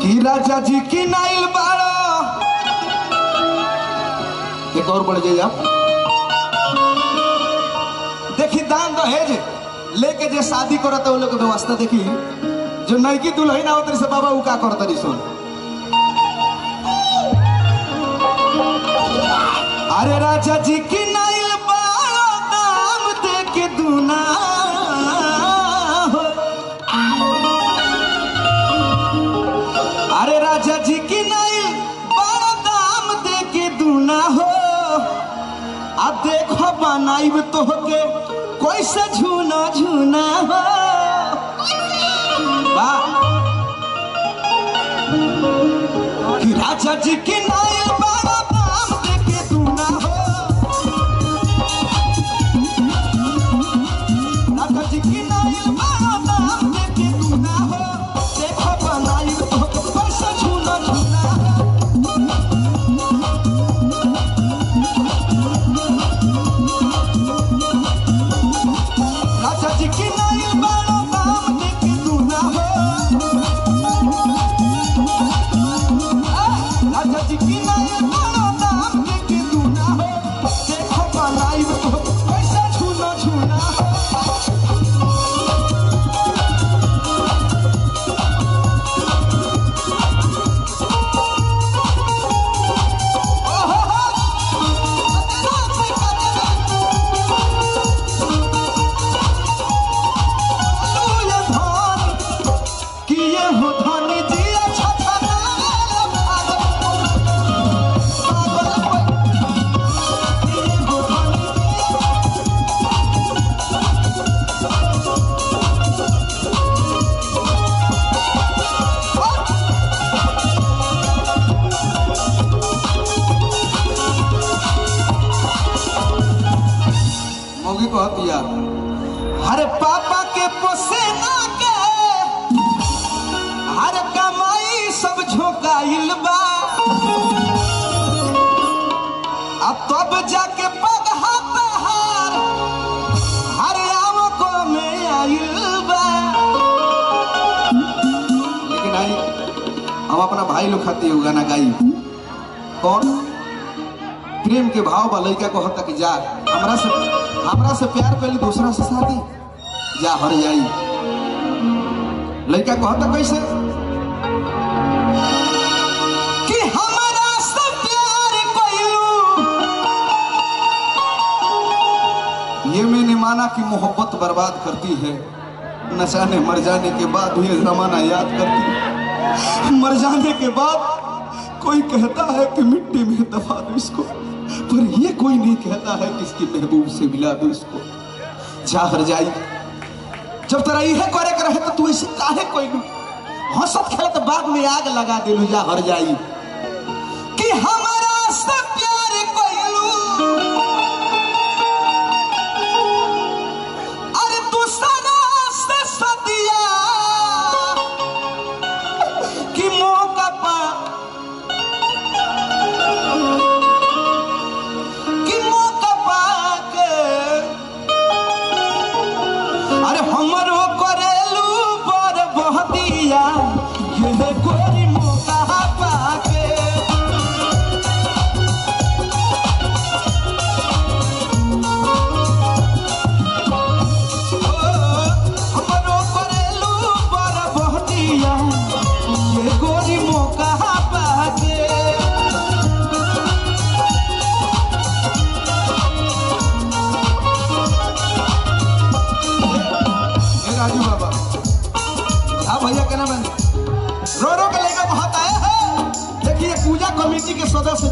कि राजा जी की नाइल बाड़ा। एक और बढ़ जाइए देखी दान दहेज लेके जे शादी करता वो लोग व्यवस्था देखी। जो नैकी दुल्हन आवत से बाबा उ का करता सुन। अरे राजा जी की नाइल बाड़ा दाम दे के दूना बनाइब कोई से झूना झूना हो? कि राजा जी की झोंकाइल बा अब तब जाके पगहा पहाड़ हर। आम को में आइल लेकिन आई हम अपना भाई लोग खाते हो गाना गाई। कौन? प्रेम के भाव बा लड़का को हता कि जा। हमरा से हमरा से प्यार कैली दूसरा से शादी। जा, हर जाई लड़का को हता कैसे? ये मैंने माना कि मोहब्बत बर्बाद करती है। न जाने मर जाने के बाद ये जमाना याद करती है। मर जाने के बाद कोई कहता है कि मिट्टी में दफ़ा दो इसको, पर ये कोई नहीं कहता है कि इसकी महबूब से मिला दो इसको। जा हर जाई, जब तेरा यह करे कर है तो तू ऐसे काहे कोई नहीं। हंसत खेलत बाग में आग लगा दिलू जा हर जाई। कि हमारा से 不过你 có.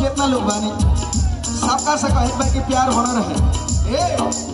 के सदस्य जितना लोग बानी सबका से के कि प्यार होना रहे। ए!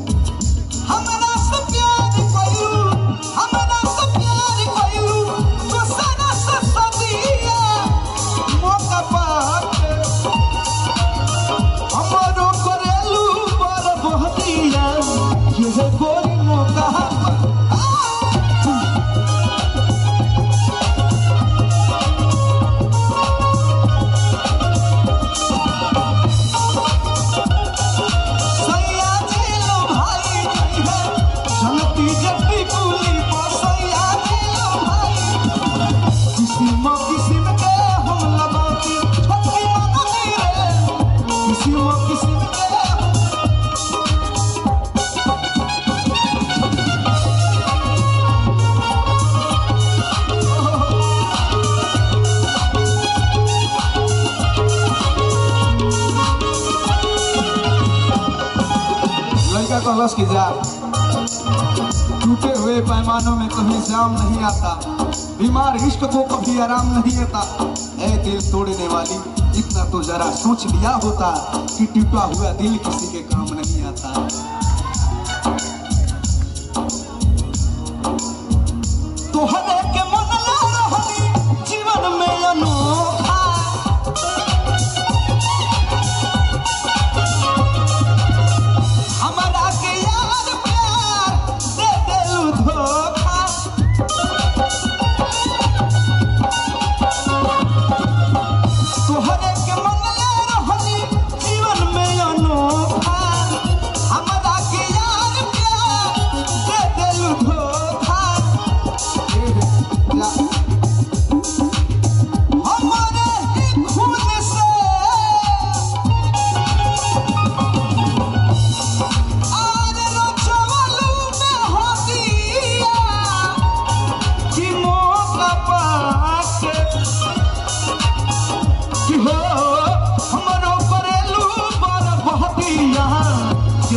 कहलस की जा टूटे हुए पैमानों में कभी जाम नहीं आता। बीमार इश्क को कभी आराम नहीं आता ऐ दिल तोड़ने वाली, इतना तो जरा सोच लिया होता कि टूटा हुआ दिल किसी के काम नहीं आता।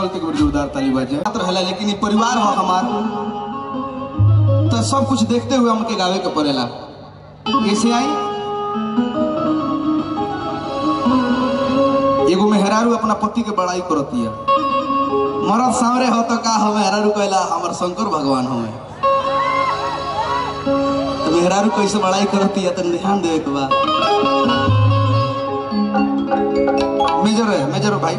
लागल तो जोरदार ताली बाजे। बात रहला, लेकिन ई परिवार हो हमार। तो सब कुछ देखते हुए हमके गावे के पड़ेला। कैसे आई। एगो मेहरारू अपना पति के बड़ाई करती है मरद सामने हो तो का हो, मेहरारू कहला, हमर शंकर भगवान हो तो मेहरारू कैसे बड़ाई करती है तो ध्यान देवे के बा मेजर है, मेजर भाई।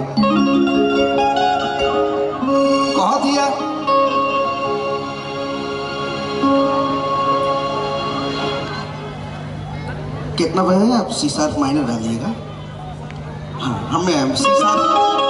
कितना है आप सी सात माइनर डालिएगा। हाँ हमें सी सात